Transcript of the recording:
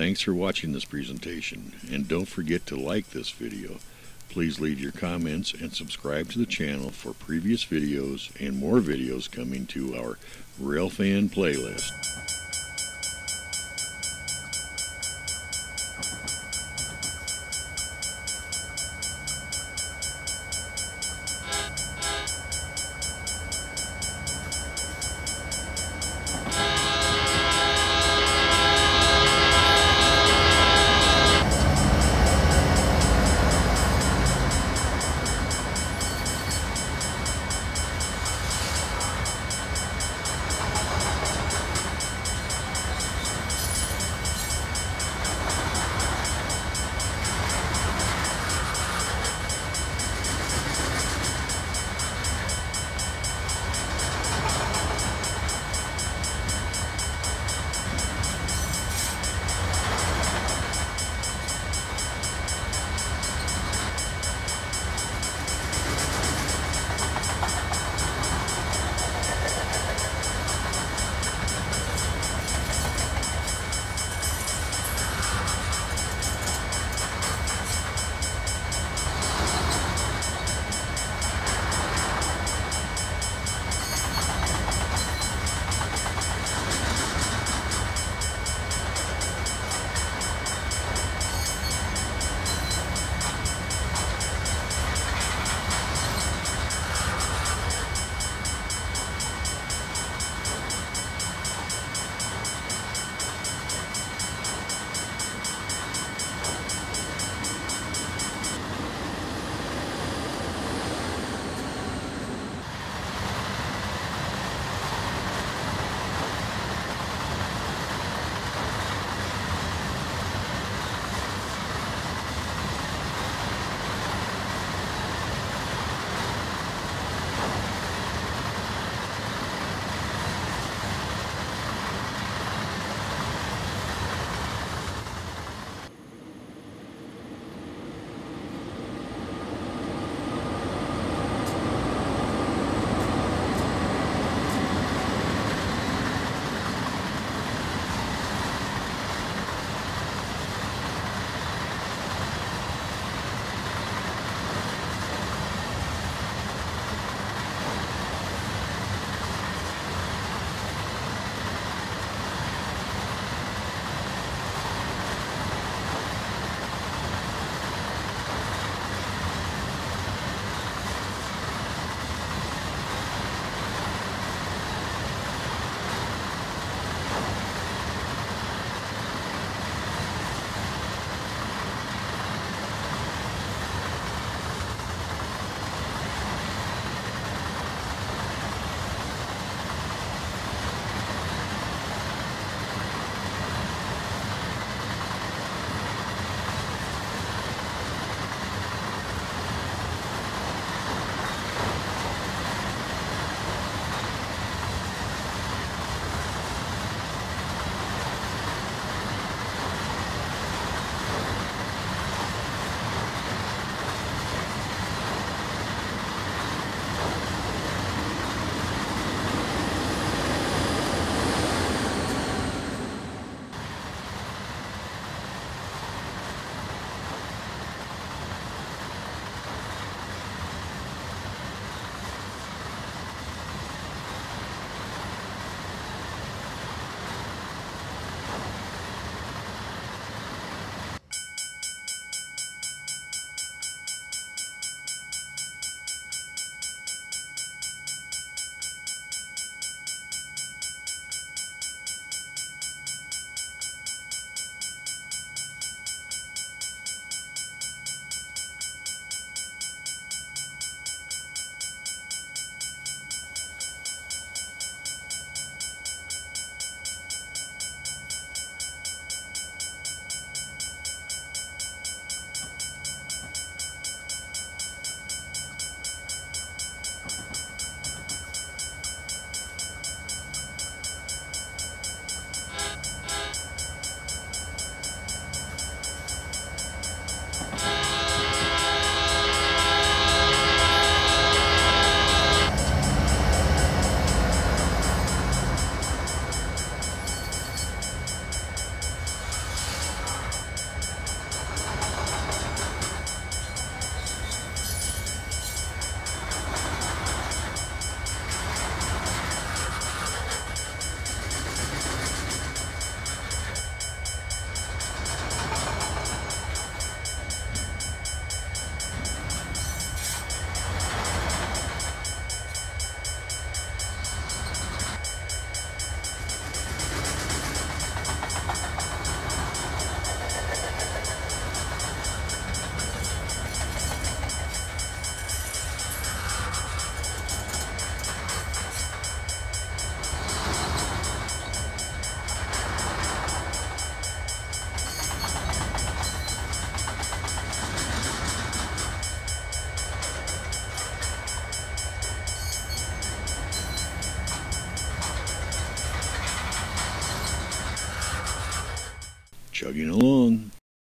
Thanks for watching this presentation, and don't forget to like this video. Please leave your comments and subscribe to the channel for previous videos and more videos coming to our Railfan playlist. Chugging along.